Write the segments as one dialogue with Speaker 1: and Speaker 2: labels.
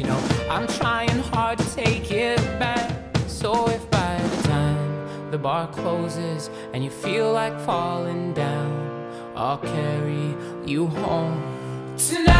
Speaker 1: you know, I'm trying hard to take it back. So if by the time the bar closes and you feel like falling down, I'll carry you home tonight.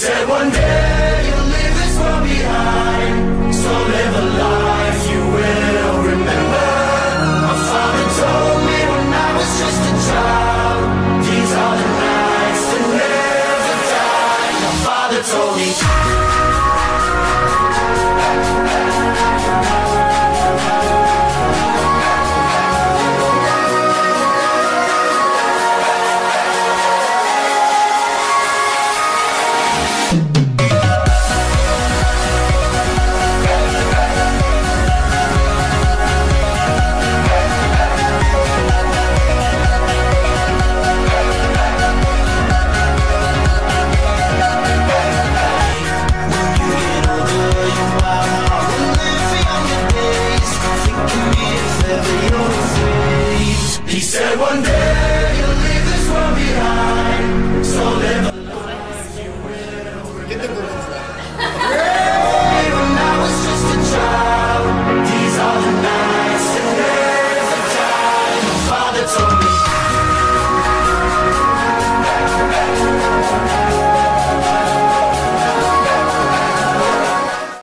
Speaker 2: said one day.